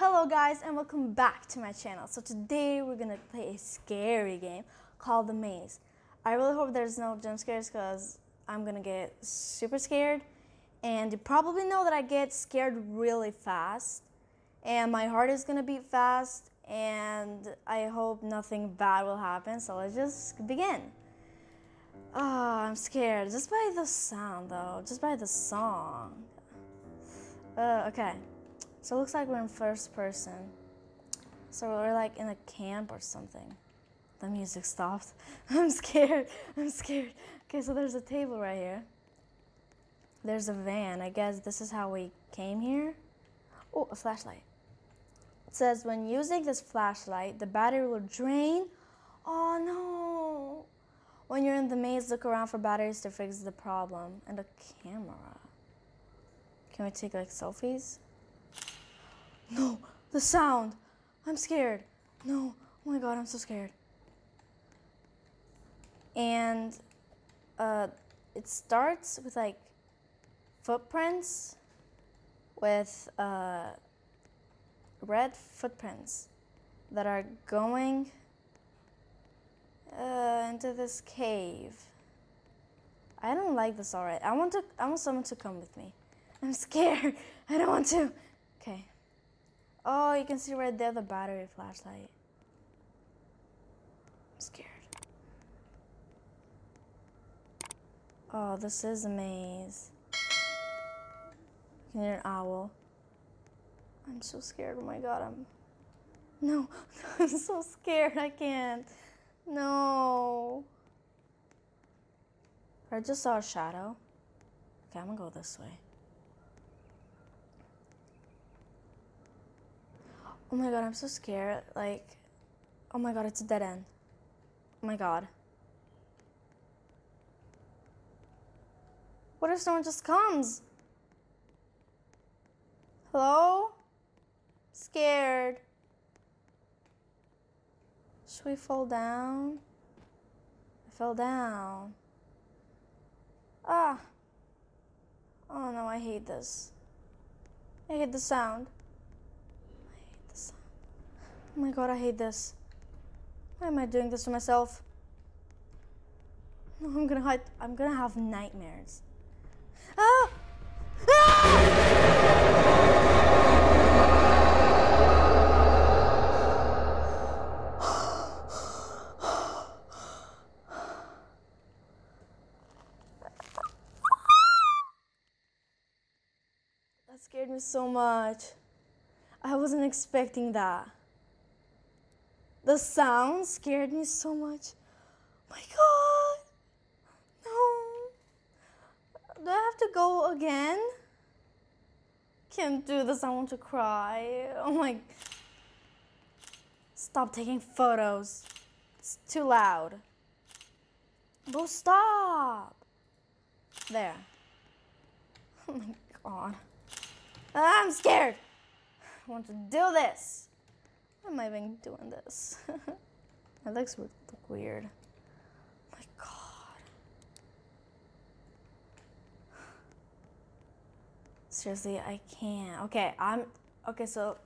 Hello guys and welcome back to my channel. So today we're gonna play a scary game called The Maze. I really hope there's no jump scares because I'm gonna get super scared. And you probably know that I get scared really fast. And my heart is gonna beat fast and I hope nothing bad will happen. So let's just begin. Oh, I'm scared just by the sound though, just by the song. Uh, okay. So it looks like we're in first person. So we're like in a camp or something. The music stopped. I'm scared. I'm scared. Okay, so there's a table right here. There's a van. I guess this is how we came here. Oh, a flashlight. It says when using this flashlight, the battery will drain. Oh no. When you're in the maze, look around for batteries to fix the problem. And a camera. Can we take like selfies? No, the sound. I'm scared. No, oh my god, I'm so scared. And uh, it starts with like footprints with uh, red footprints that are going uh, into this cave. I don't like this already. I want to. I want someone to come with me. I'm scared. I don't want to. Oh, you can see right there the battery flashlight. I'm scared. Oh, this is a maze. You can hear an owl. I'm so scared. Oh my god, I'm. No, I'm so scared. I can't. No. I just saw a shadow. Okay, I'm gonna go this way. Oh my god, I'm so scared. Like, oh my god, it's a dead end. Oh my god. What if someone just comes? Hello? Scared. Should we fall down? I fell down. Ah. Oh no, I hate this. I hate the sound. I hate the sound. Oh my god, I hate this. Why am I doing this to myself? I'm gonna hide. I'm gonna have nightmares. Ah! That scared me so much. I wasn't expecting that. The sound scared me so much. My God. No. Do I have to go again? Can't do this. I want to cry. Oh my. Stop taking photos. It's too loud. Go stop. There. Oh my God. Ah, I'm scared. I want to do this. Am I even doing this? Legs would look weird. My God. Seriously, I can't. Okay, I'm. Okay, so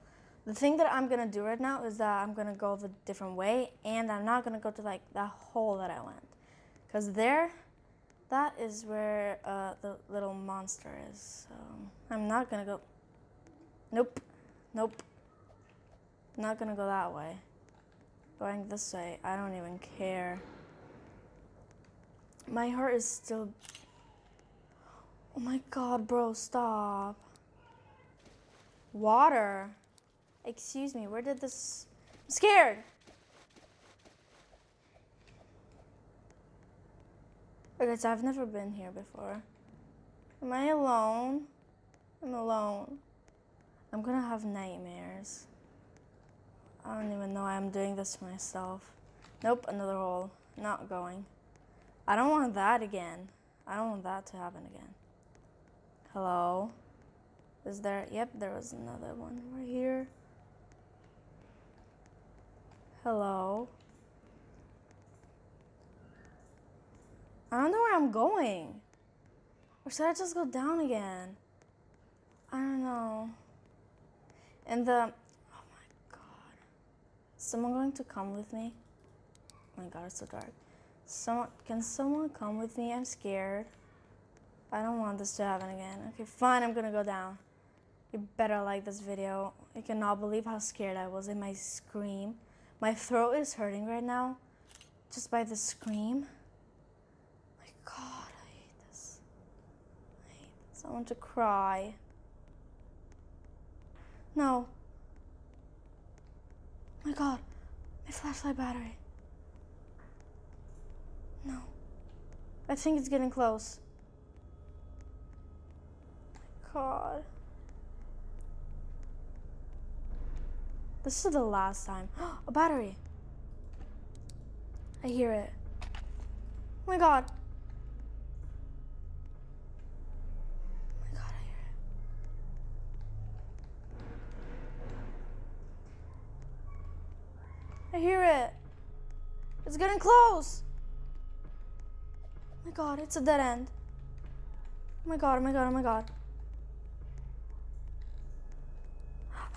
the thing that I'm gonna do right now is that I'm gonna go the different way, and I'm not gonna go to like that hole that I went, cause there, that is where uh, the little monster is. So I'm not gonna go. Nope. Nope. Not gonna go that way. Going this way, I don't even care. My heart is still. Oh my god, bro, stop. Water. Excuse me, where did this. I'm scared! Okay, so I've never been here before. Am I alone? I'm alone. I'm gonna have nightmares. I don't even know why I'm doing this to myself. Nope, another hole. Not going. I don't want that again. I don't want that to happen again. Hello? Is there? Yep, there was another one right here. Hello? I don't know where I'm going. Or should I just go down again? I don't know. And the someone going to come with me? Oh my god, it's so dark. Someone, can someone come with me? I'm scared. I don't want this to happen again. Okay, fine, I'm gonna go down. You better like this video. I cannot believe how scared I was in my scream. My throat is hurting right now just by the scream. My god, I hate this. I hate this. I want to cry. No. Oh my god, my flashlight battery. No. I think it's getting close. My god. This is the last time. A battery. I hear it. Oh my god. Oh my god, I hear it. I hear it. It's getting close. Oh my god, it's a dead end. Oh my god, oh my god, oh my god.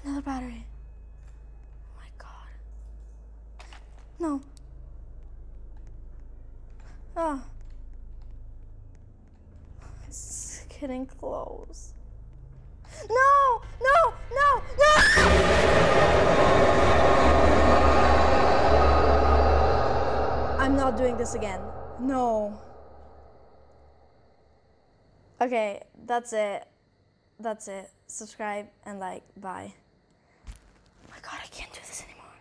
Another battery. Oh my god. No. Ah. It's getting close. No! No! No! No! I'm not doing this again. No. Okay, that's it. That's it. Subscribe and like. Bye. Oh my god, I can't do this anymore.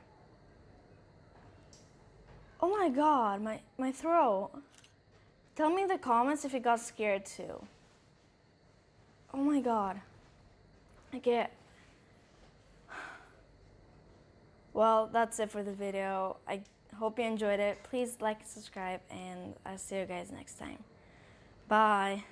Oh my god, my, my throat. Tell me in the comments if you got scared too. Oh my god. I get. Well, that's it for the video. I hope you enjoyed it. Please like and subscribe, and I'll see you guys next time. Bye.